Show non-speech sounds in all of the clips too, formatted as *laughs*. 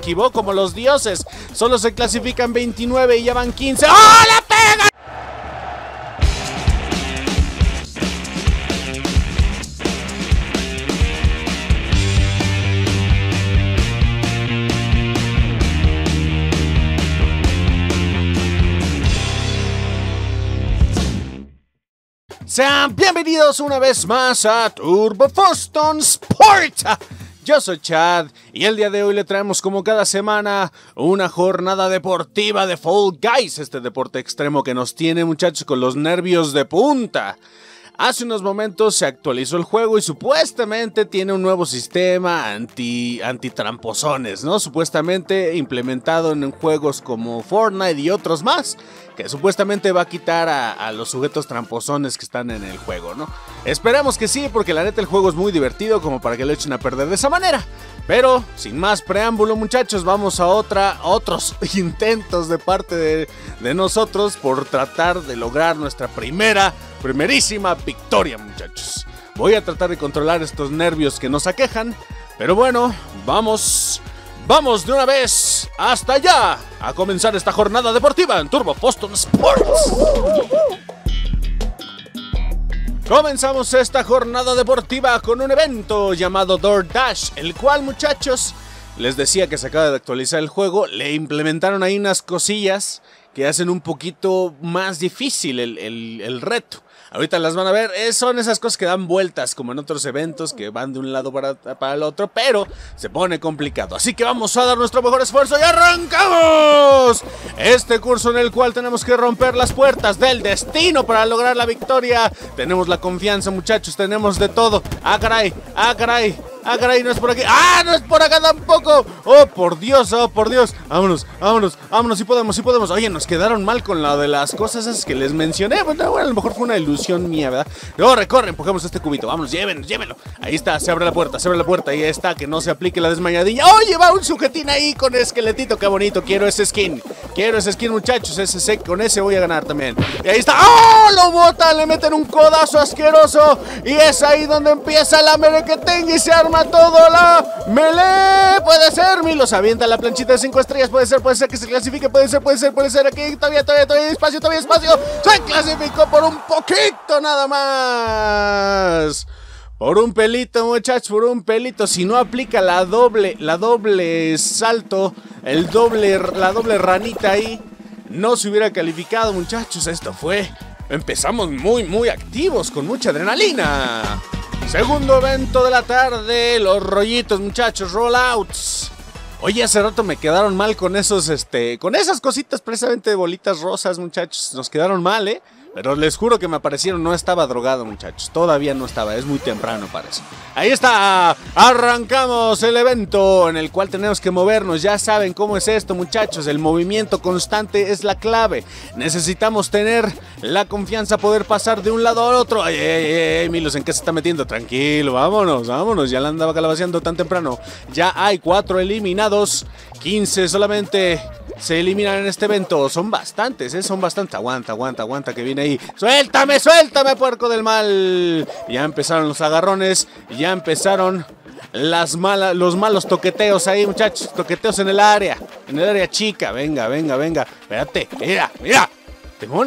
esquivó como los dioses. Solo se clasifican 29 y ya van 15. ¡Oh, la pega! Sean bienvenidos una vez más a Turbo Foston Sport. Yo soy Chad y el día de hoy le traemos como cada semana una jornada deportiva de Fall Guys, este deporte extremo que nos tiene muchachos con los nervios de punta. Hace unos momentos se actualizó el juego y supuestamente tiene un nuevo sistema anti antitramposones, ¿no? Supuestamente implementado en juegos como Fortnite y otros más, que supuestamente va a quitar a, los sujetos tramposones que están en el juego, ¿no? Esperamos que sí, porque la neta el juego es muy divertido como para que lo echen a perder de esa manera. Pero, sin más preámbulo muchachos, vamos a otra, otros *laughs* intentos de parte de nosotros por tratar de lograr nuestra primera, primerísima victoria muchachos. Voy a tratar de controlar estos nervios que nos aquejan, pero bueno, vamos, vamos de una vez hasta allá a comenzar esta jornada deportiva en Turbo Boston Sports. Comenzamos esta jornada deportiva con un evento llamado DoorDash, el cual muchachos, les decía que se acaba de actualizar el juego, le implementaron ahí unas cosillas que hacen un poquito más difícil el, el, el reto. Ahorita las van a ver, eh, son esas cosas que dan vueltas como en otros eventos que van de un lado para, para, el otro, pero se pone complicado. Así que vamos a dar nuestro mejor esfuerzo y arrancamos este curso en el cual tenemos que romper las puertas del destino para lograr la victoria. Tenemos la confianza muchachos, tenemos de todo. Ah, caray, ah, caray. Ah, caray, no es por aquí. ¡Ah, no es por acá tampoco! ¡Oh, por Dios, oh, por Dios! Vámonos, vámonos, vámonos, sí podemos, sí podemos. Oye, nos quedaron mal con la de las cosas esas que les mencioné. Bueno, bueno, a lo mejor fue una ilusión mía, ¿verdad? Corre, corre, empujemos este cubito. Vámonos, llévenlo, llévenlo. Ahí está, se abre la puerta, se abre la puerta. Ahí está, que no se aplique la desmayadilla. ¡Oye, va un sujetín ahí con esqueletito! ¡Qué bonito! Quiero ese skin. Quiero ese skin, muchachos. Ese, con ese voy a ganar también. Y ahí está. ¡Oh, lo botan! Le meten un codazo asqueroso. Y es ahí donde empieza la merequetengue y se arma todo la melee. Puede ser, Milos avienta la planchita de 5 estrellas. Puede ser, puede ser que se clasifique. Puede ser, puede ser, puede ser. Aquí todavía, todavía, todavía espacio, todavía espacio. Se clasificó por un poquito nada más. Por un pelito, muchachos, por un pelito. Si no aplica la doble, la doble salto, el doble, la doble ranita ahí, no se hubiera calificado, muchachos. Esto fue. Empezamos muy, muy activos, con mucha adrenalina. Segundo evento de la tarde, los rollitos, muchachos, rollouts. Oye, hace rato me quedaron mal con esos, este, con esas cositas precisamente de bolitas rosas, muchachos. Nos quedaron mal, ¿eh? Pero les juro que me aparecieron, no estaba drogado, muchachos. Todavía no estaba, es muy temprano, parece. Ahí está, arrancamos el evento en el cual tenemos que movernos. Ya saben cómo es esto, muchachos. El movimiento constante es la clave. Necesitamos tener la confianza, poder pasar de un lado al otro. Ay, ay, ay, Milos, ¿en qué se está metiendo? Tranquilo, vámonos, vámonos. Ya la andaba calabaceando tan temprano. Ya hay cuatro eliminados, 15 solamente se eliminan en este evento. Son bastantes, ¿eh? Son bastantes. Aguanta, aguanta, aguanta, que viene ahí. ¡Suéltame, suéltame, puerco del mal! Ya empezaron los agarrones, ya empezaron las malas, los malos toqueteos ahí, muchachos. Toqueteos en el área, en el área chica. Venga, venga, venga. Espérate, mira, mira.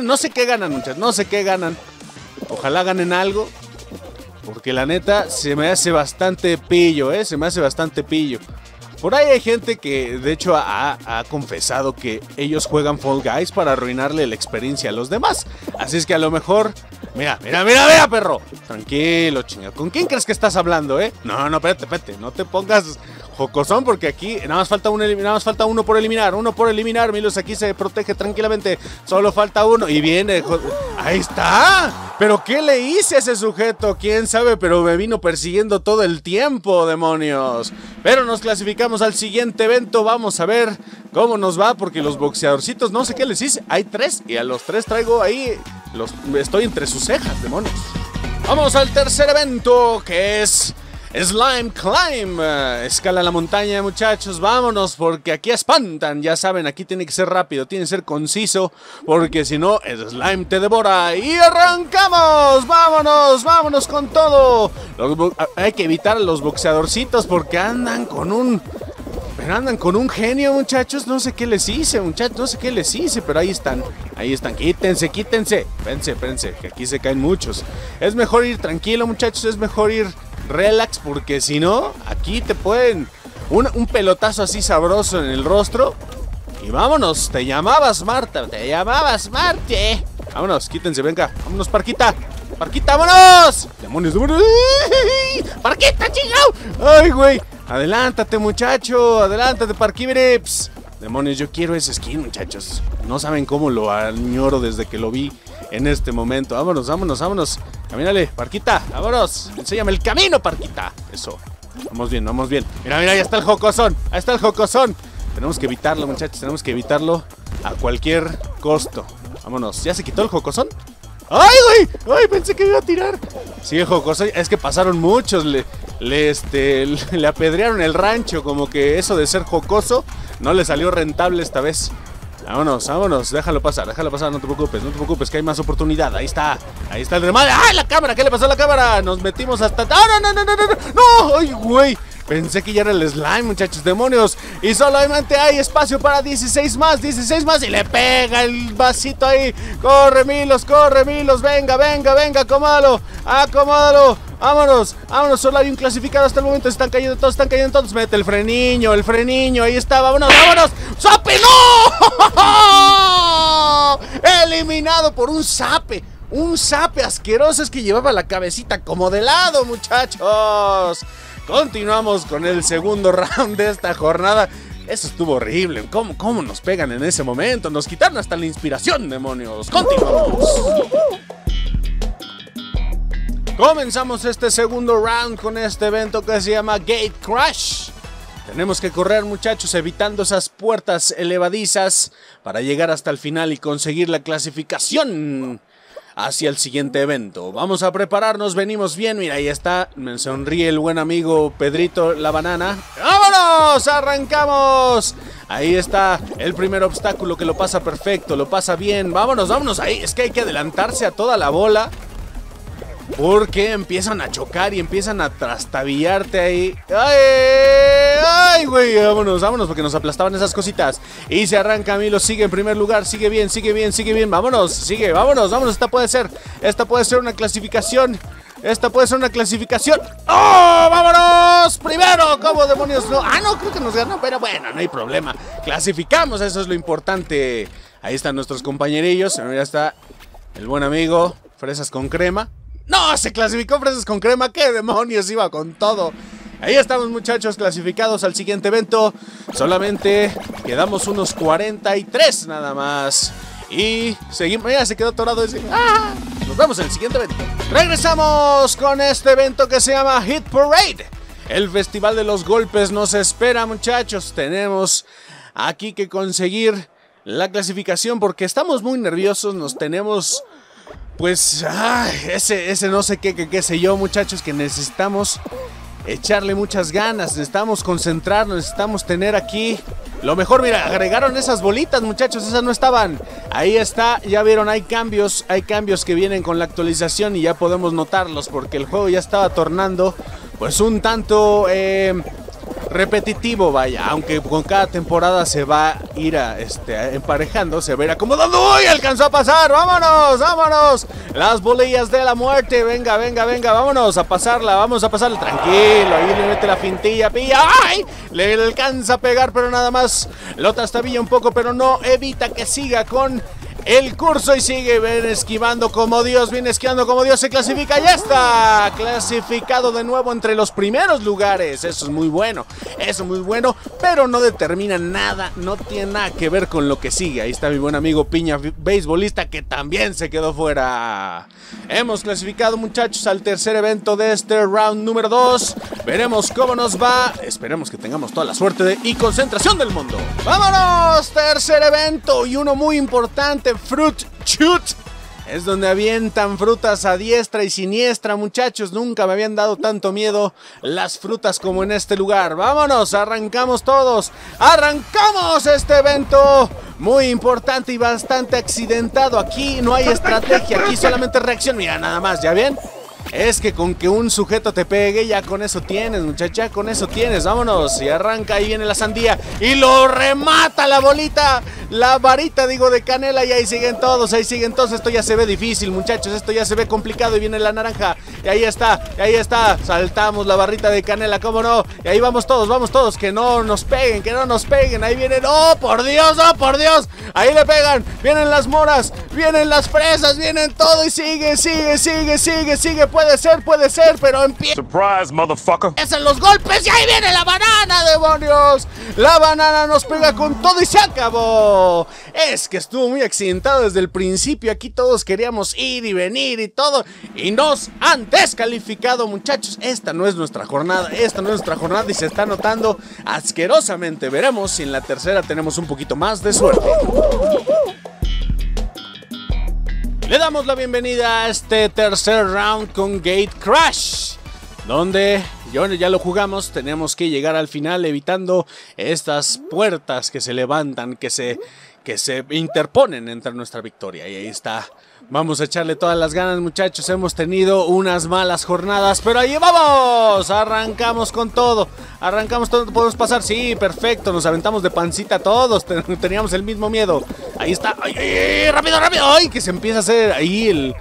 No sé qué ganan, muchachos, no sé qué ganan. Ojalá ganen algo. Porque la neta se me hace bastante pillo, ¿eh? Se me hace bastante pillo. Por ahí hay gente que de hecho ha, confesado que ellos juegan Fall Guys para arruinarle la experiencia a los demás. Así es que a lo mejor... Mira, mira, mira, mira, perro. Tranquilo, chingado. ¿Con quién crees que estás hablando, eh? No, no, espérate, espérate. No te pongas jocosón porque aquí nada más falta uno, nada más falta uno por eliminar. Uno por eliminar. Milos aquí se protege tranquilamente. Solo falta uno. Y viene... Ahí está. ¿Pero qué le hice a ese sujeto? ¿Quién sabe? Pero me vino persiguiendo todo el tiempo, demonios. Pero nos clasificamos al siguiente evento. Vamos a ver cómo nos va. Porque los boxeadorcitos, no sé qué les hice. Hay tres y a los tres traigo ahí... Los, estoy entre sus cejas, demonios. Vamos al tercer evento, que es... Slime Climb. Escala la montaña, muchachos. Vámonos, porque aquí espantan. Ya saben, aquí tiene que ser rápido, tiene que ser conciso, porque si no, el slime te devora. ¡Y arrancamos! ¡Vámonos! ¡Vámonos con todo! Hay que evitar a los boxeadorcitos porque andan con un. Andan con un genio, muchachos. No sé qué les hice, muchachos. No sé qué les hice, pero ahí están. Ahí están. Quítense, quítense. Espérense, espérense, que aquí se caen muchos. Es mejor ir tranquilo, muchachos. Es mejor ir relax, porque si no, aquí te pueden. Un, pelotazo así sabroso en el rostro. Y vámonos. Te llamabas Marta. Te llamabas Marte. Vámonos, quítense, venga. Vámonos, Parquita. Parquita, vámonos. Demonios, demonios. Parquita, chingao. Ay, güey. Adelántate, muchacho. Adelántate, Parquíbreps. Demonios, yo quiero ese skin, muchachos. No saben cómo lo añoro desde que lo vi en este momento. Vámonos, vámonos, vámonos. Camínale, Parquita, vámonos. Enséñame el camino, Parquita. Eso. Vamos bien, vamos bien. Mira, mira, ahí está el jocosón. Ahí está el jocosón. Tenemos que evitarlo, muchachos. Tenemos que evitarlo a cualquier costo. Vámonos. ¿Ya se quitó el jocosón? ¡Ay, güey! ¡Ay, pensé que iba a tirar! El jocosón. Es que pasaron muchos. Le, este, le apedrearon el rancho. Como que eso de ser jocoso no le salió rentable esta vez. Vámonos, vámonos, déjalo pasar, déjalo pasar, no te preocupes, no te preocupes, que hay más oportunidad. Ahí está, ahí está el remate. ¡Ay, la cámara! ¿Qué le pasó a la cámara? Nos metimos hasta. ¡No, no, no, no, no! ¡No! ¡No! ¡Ay, güey! Pensé que ya era el slime, muchachos, demonios. Y solamente hay espacio para 16 más, 16 más. Y le pega el vasito ahí. Corre, Milos, corre, Milos. Venga, venga, venga, acomódalo. Acomódalo. Vámonos, vámonos. Solo hay un clasificado hasta el momento. Están cayendo todos, están cayendo todos. Mete el freniño, el freniño. Ahí está, vámonos, vámonos. ¡Sape! ¡No! *laughs* Eliminado por un sape. Un sape asqueroso es que llevaba la cabecita como de lado, muchachos. Continuamos con el segundo *laughs* round de esta jornada. Eso estuvo horrible. ¿Cómo, ¿Cómo nos pegan en ese momento? Nos quitaron hasta la inspiración, demonios. Continuamos. Comenzamos este segundo round con este evento que se llama Gate Crash. Tenemos que correr muchachos evitando esas puertas elevadizas para llegar hasta el final y conseguir la clasificación hacia el siguiente evento. Vamos a prepararnos, venimos bien. Mira, ahí está. Me sonríe el buen amigo Pedrito la banana. ¡Vámonos! ¡Arrancamos! Ahí está el primer obstáculo que lo pasa perfecto, lo pasa bien. Vámonos, vámonos ahí. Es que hay que adelantarse a toda la bola. Porque empiezan a chocar y empiezan a trastabillarte ahí. ¡Ay! Vámonos, vámonos, porque nos aplastaban esas cositas. Y se arranca Milo, sigue en primer lugar, sigue bien, sigue bien, sigue bien. Vámonos, sigue, vámonos, vámonos. Esta puede ser, esta puede ser una clasificación. Esta puede ser una clasificación. ¡Oh! ¡Vámonos! Primero, ¿cómo demonios no? Ah, no, creo que nos ganó, pero bueno, no hay problema. Clasificamos, eso es lo importante. Ahí están nuestros compañerillos. Ya está el buen amigo, fresas con crema. ¡No! Se clasificó fresas con crema. ¡Qué demonios! Iba con todo. Ahí estamos muchachos clasificados al siguiente evento. Solamente quedamos unos 43 nada más. Y seguimos. Ya se quedó atorado ese. ¡Ah! Nos vemos en el siguiente evento. Regresamos con este evento que se llama Hit Parade. El festival de los golpes nos espera muchachos. Tenemos aquí que conseguir la clasificación porque estamos muy nerviosos. Nos tenemos pues, ese, ese no sé qué, qué, qué sé yo, muchachos, que necesitamos echarle muchas ganas, necesitamos concentrarnos, necesitamos tener aquí lo mejor. Mira, agregaron esas bolitas, muchachos, esas no estaban. Ahí está, ya vieron, hay cambios, hay cambios que vienen con la actualización y ya podemos notarlos porque el juego ya estaba tornando, pues un tanto. Eh, repetitivo, vaya, aunque con cada temporada se va a ir este, emparejando, se va a. ¡Uy! Alcanzó a pasar, vámonos, vámonos. Las bolillas de la muerte, venga, venga, venga, vámonos a pasarla, vamos a pasarla, tranquilo, ahí le mete la fintilla, pilla, ¡ay! Le alcanza a pegar, pero nada más lo trastabilla un poco, pero no evita que siga con el curso y sigue ven esquivando como Dios, viene esquivando como Dios, se clasifica, ya está clasificado de nuevo entre los primeros lugares, eso es muy bueno, eso es muy bueno, pero no determina nada, no tiene nada que ver con lo que sigue, ahí está mi buen amigo Piña, beisbolista que también se quedó fuera. Hemos clasificado muchachos al tercer evento de este round número 2, veremos cómo nos va, esperemos que tengamos toda la suerte y concentración del mundo. ¡Vámonos! Tercer evento y uno muy importante Fruit Shoot. Es donde avientan frutas a diestra y siniestra, muchachos. Nunca me habían dado tanto miedo las frutas como en este lugar. Vámonos, arrancamos todos. Arrancamos este evento. Muy importante y bastante accidentado. Aquí no hay estrategia, aquí solamente reacción. Mira, nada más, ¿ya ven? Es que con que un sujeto te pegue, ya con eso tienes, muchacha, con eso tienes. Vámonos. Y arranca, ahí viene la sandía. Y lo remata la bolita. La varita, digo, de canela. Y ahí siguen todos, ahí siguen todos. Esto ya se ve difícil, muchachos. Esto ya se ve complicado. Y viene la naranja. Y ahí está, y ahí está. Saltamos la barrita de canela, ¿cómo no? Y ahí vamos todos, vamos todos. Que no nos peguen, que no nos peguen. Ahí vienen. ¡Oh, por Dios, oh, por Dios! Ahí le pegan. Vienen las moras, vienen las fresas, vienen todo. Y sigue, sigue, sigue, sigue, sigue. Puede ser, puede ser, pero empieza. Surprise, motherfucker. en los golpes y ahí viene la banana, demonios. La banana nos pega con todo y se acabó. Es que estuvo muy accidentado desde el principio. Aquí todos queríamos ir y venir y todo. Y nos han descalificado, muchachos. Esta no es nuestra jornada. Esta no es nuestra jornada y se está notando asquerosamente. Veremos si en la tercera tenemos un poquito más de suerte. Le damos la bienvenida a este tercer round con Gate Crash, donde ya lo jugamos, tenemos que llegar al final evitando estas puertas que se levantan, que se, que se interponen entre nuestra victoria. Y ahí está Vamos a echarle todas las ganas, muchachos. Hemos tenido unas malas jornadas, pero ahí vamos. Arrancamos con todo. Arrancamos todo. ¿Podemos pasar? Sí, perfecto. Nos aventamos de pancita todos. Teníamos el mismo miedo. Ahí está. ¡Ay, ay, rápido, rápido! ¡Ay! Que se empieza a hacer ahí el,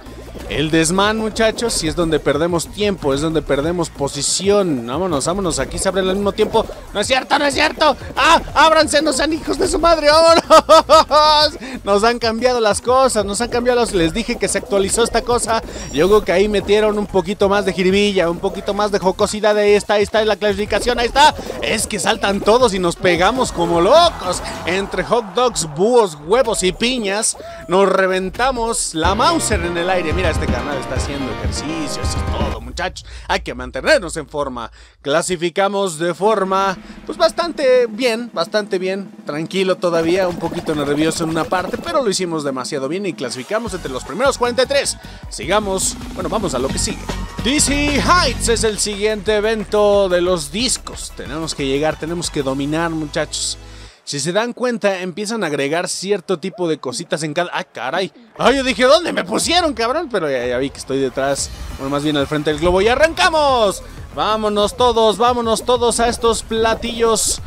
el desmán, muchachos, si es donde perdemos tiempo, es donde perdemos posición. Vámonos, vámonos, aquí se abren al mismo tiempo. No es cierto, no es cierto. ¡Ah! ¡Ábranse, no sean hijos de su madre! ¡Vámonos! Nos han cambiado las cosas, nos han cambiado los... Les dije que se actualizó esta cosa. Yo creo que ahí metieron un poquito más de jiribilla, un poquito más de jocosidad. Ahí está, ahí está la clasificación, ahí está. Es que saltan todos y nos pegamos como locos. Entre hot dogs, búhos, huevos y piñas, nos reventamos la Mauser en el aire. Mira, este canal está haciendo ejercicios y todo, muchachos. Hay que mantenernos en forma. Clasificamos de forma, pues bastante bien, bastante bien. Tranquilo todavía, un poquito nervioso en una parte, pero lo hicimos demasiado bien y clasificamos entre los primeros 43. Sigamos, bueno, vamos a lo que sigue. DC Heights es el siguiente evento de los discos. Tenemos que llegar, tenemos que dominar, muchachos. Si se dan cuenta, empiezan a agregar cierto tipo de cositas en cada... ¡Ah, caray! ¡Ay, yo dije, ¿dónde me pusieron, cabrón! Pero ya, vi que estoy detrás, bueno, más bien al frente del globo. ¡Y arrancamos! Vámonos todos, vámonos todos a estos platillos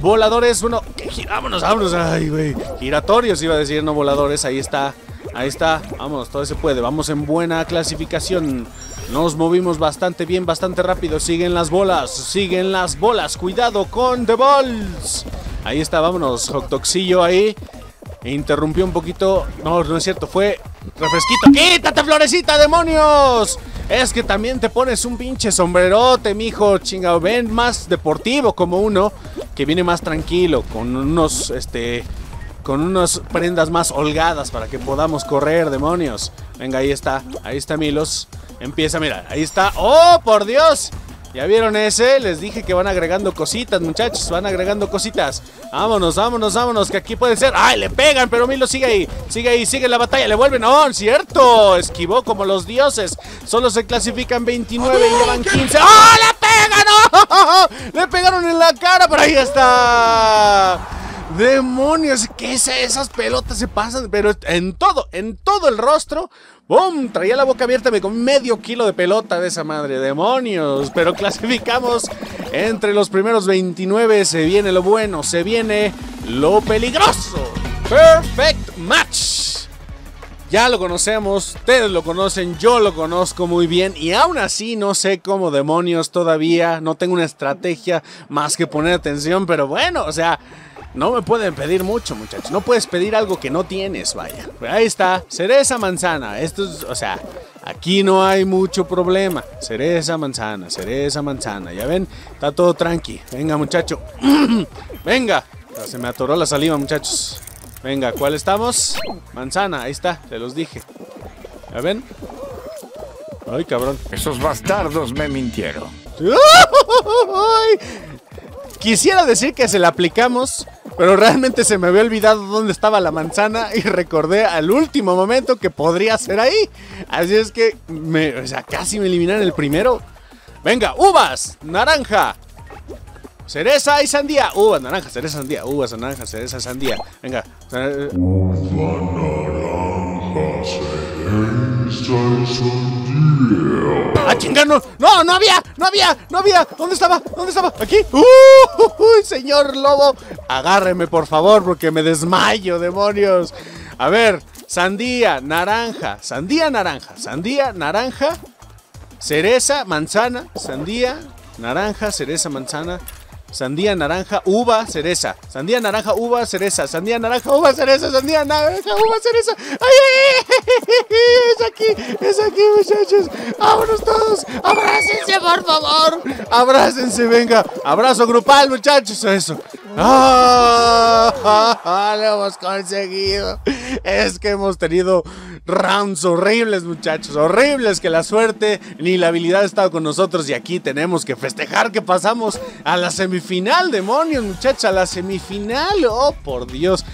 voladores. Bueno, vámonos, vámonos. Ay, güey. Giratorios iba a decir, no voladores. Ahí está, ahí está. Vámonos, todo se puede. Vamos en buena clasificación. Nos movimos bastante bien, bastante rápido. Siguen las bolas, siguen las bolas. Cuidado con The Balls. Ahí está, vámonos. Hot Dogsillo ahí. Interrumpió un poquito. No, no es cierto, fue refresquito. ¡Quítate, florecita, demonios! Es que también te pones un pinche sombrerote, mijo. Chingado, ven más deportivo como uno que viene más tranquilo, con unos, este, con unas prendas más holgadas para que podamos correr, demonios. Venga, ahí está, ahí está Milos. Empieza, mira, ahí está. ¡Oh, por Dios! ¿Ya vieron ese? Les dije que van agregando cositas, muchachos. Van agregando cositas. Vámonos, vámonos, vámonos. Que aquí puede ser. ¡Ay, le pegan! Pero Milo sigue ahí. Sigue ahí, sigue la batalla. Le vuelven. ¡Oh, cierto! Esquivó como los dioses. Solo se clasifican 29 y llevan 15. ¡Oh, le pegan! ¡Oh! *laughs* Le pegaron en la cara, pero ahí está. ¡Demonios! ¿Qué es? Esas pelotas se pasan, pero en todo, en todo el rostro. ¡Bum! Traía la boca abierta, me comí medio kilo de pelota de esa madre. ¡Demonios! Pero clasificamos entre los primeros 29. Se viene lo bueno, se viene lo peligroso. Perfect Match. Ya lo conocemos, ustedes lo conocen, yo lo conozco muy bien y aún así no sé cómo demonios todavía, no tengo una estrategia más que poner atención, pero bueno, o sea, no me pueden pedir mucho, muchachos. No puedes pedir algo que no tienes, vaya. ahí está, cereza manzana. Esto es, o sea, aquí no hay mucho problema. Cereza manzana, cereza manzana. Ya ven, está todo tranqui. Venga, muchacho. *clears throat* Venga. Se me atoró la saliva, muchachos. Venga, ¿cuál estamos? Manzana, ahí está, te los dije. ¿Ya ven? Ay, cabrón. Esos bastardos me mintieron. *laughs* Quisiera decir que se la aplicamos, pero realmente se me había olvidado dónde estaba la manzana y recordé al último momento que podría ser ahí. Así es que, me, o sea, casi me eliminan el primero. Venga, uvas, naranja, cereza y sandía. Uvas, naranja, cereza, sandía. Uvas, naranja, cereza, sandía. Venga. Uva, naranja, cereza sandía. ¡Ah, chingano! ¡No, no había! ¡No había! ¡No había! ¿Dónde estaba? ¿Dónde estaba? ¿Aquí? ¡Uy, señor lobo! Agárreme, por favor, porque me desmayo, demonios. A ver, sandía, naranja, sandía, naranja, sandía, naranja, cereza, manzana, sandía, naranja, cereza, manzana, Sandía, naranja, uva, cereza. Sandía, naranja, uva, cereza. Sandía, naranja, uva, cereza. Sandía, naranja, uva, cereza. ¡Ay, ay, Es aquí, es aquí, muchachos. ¡Vámonos todos! ¡Abrácense, por favor! ¡Abrácense, venga! ¡Abrazo grupal, muchachos! Eso. ¡Ah! *laughs* ¡Lo hemos conseguido! Es que hemos tenido rounds horribles, muchachos. Horribles que la suerte ni la habilidad ha estado con nosotros. Y aquí tenemos que festejar que pasamos a la semifinal, demonios, muchachos. A la semifinal. ¡Oh, por Dios!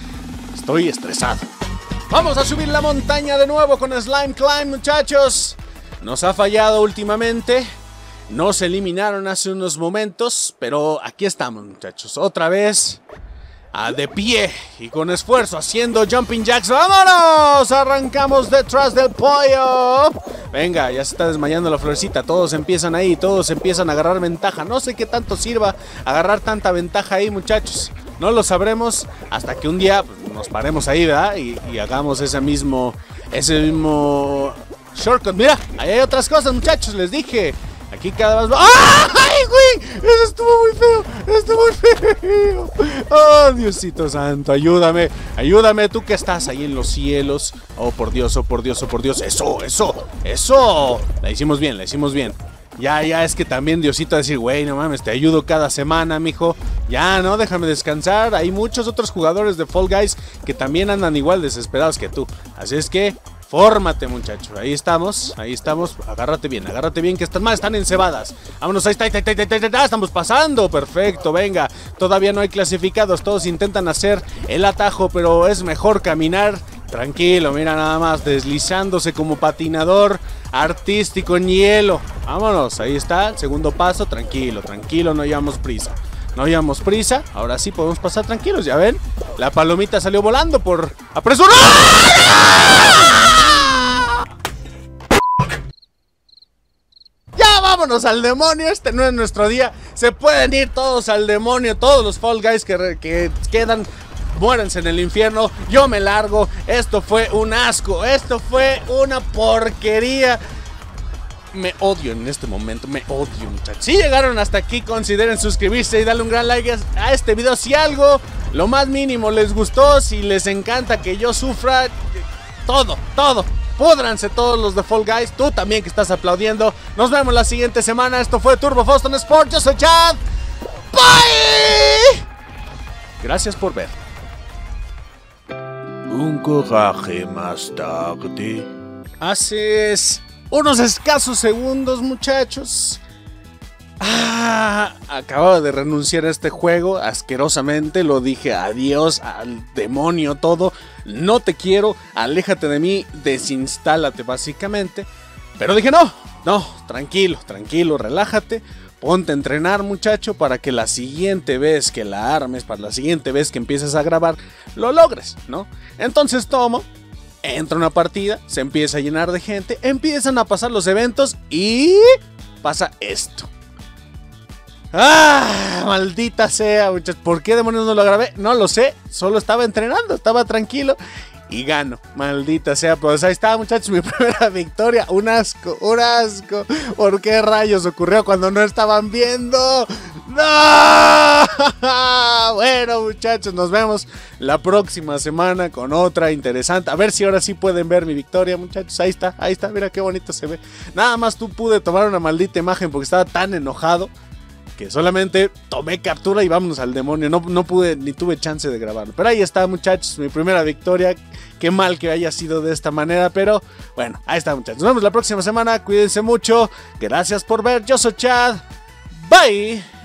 Estoy estresado. Vamos a subir la montaña de nuevo con Slime Climb, muchachos. Nos ha fallado últimamente. Nos eliminaron hace unos momentos, pero aquí estamos muchachos, otra vez de pie y con esfuerzo haciendo jumping jacks. ¡Vámonos! Arrancamos detrás del pollo. Venga, ya se está desmayando la florecita. Todos empiezan ahí, todos empiezan a agarrar ventaja. No sé qué tanto sirva agarrar tanta ventaja ahí, muchachos. No lo sabremos hasta que un día pues, nos paremos ahí, ¿verdad? Y, y, hagamos ese mismo, ese mismo shortcut. Mira, ahí hay otras cosas, muchachos. Les dije. Aquí cada vez ¡Ay, güey! Eso estuvo muy feo. Estuvo muy feo. Oh, Diosito santo, ayúdame. Ayúdame, tú que estás ahí en los cielos. Oh, por Dios, oh, por Dios, oh, por Dios. Eso, eso, eso. La hicimos bien, la hicimos bien. Ya, ya, es que también Diosito va a decir, güey, no mames, te ayudo cada semana, mijo. Ya, no, déjame descansar. Hay muchos otros jugadores de Fall Guys que también andan igual desesperados que tú. Así es que Fórmate, muchacho. Ahí estamos, ahí estamos. Agárrate bien, agárrate bien, que están más, están encebadas. Vámonos, ahí está, está, estamos pasando. Perfecto, venga. Todavía no hay clasificados, todos intentan hacer el atajo, pero es mejor caminar. Tranquilo, mira nada más, deslizándose como patinador artístico en hielo. Vámonos, ahí está, el segundo paso, tranquilo, tranquilo, no llevamos prisa. No llevamos prisa, ahora sí podemos pasar tranquilos, ya ven. La palomita salió volando por apresurar. Al demonio, este no es nuestro día. Se pueden ir todos al demonio, todos los Fall Guys que, que quedan, muéranse en el infierno. Yo me largo, esto fue un asco, esto fue una porquería. Me odio en este momento, me odio muchachos. Si llegaron hasta aquí, consideren suscribirse y darle un gran like a este video. Si algo, lo más mínimo les gustó, si les encanta que yo sufra, todo, todo Púdranse todos los de Fall Guys. Tú también que estás aplaudiendo. Nos vemos la siguiente semana. Esto fue Turbo Boston Sport. Yo soy Chad. Bye. Gracias por ver. Un coraje más tarde. Hace unos escasos segundos, muchachos. Ah, acababa de renunciar a este juego asquerosamente. Lo dije adiós al demonio todo. No te quiero, aléjate de mí, desinstálate básicamente. Pero dije no, no, tranquilo, tranquilo, relájate. Ponte a entrenar muchacho para que la siguiente vez que la armes, para la siguiente vez que empieces a grabar, lo logres, ¿no? Entonces tomo, entra una partida, se empieza a llenar de gente, empiezan a pasar los eventos y pasa esto. ¡Ah! Maldita sea, muchachos. ¿Por qué demonios no lo grabé? No lo sé. Solo estaba entrenando, estaba tranquilo. Y gano. Maldita sea. Pues ahí está, muchachos. Mi *laughs* primera victoria. Un asco, un asco. ¿Por qué rayos ocurrió cuando no estaban viendo? ¡No! *laughs* Bueno, muchachos, nos vemos la próxima semana con otra interesante. A ver si ahora sí pueden ver mi victoria, muchachos. Ahí está, ahí está. Mira qué bonito se ve. Nada más tú pude tomar una maldita imagen porque estaba tan enojado solamente tomé captura y vámonos al demonio. No, no pude ni tuve chance de grabarlo. Pero ahí está, muchachos, mi primera victoria. Qué mal que haya sido de esta manera, pero bueno, ahí está, muchachos. Nos vemos la próxima semana. Cuídense mucho. Gracias por ver. Yo soy Chad. Bye.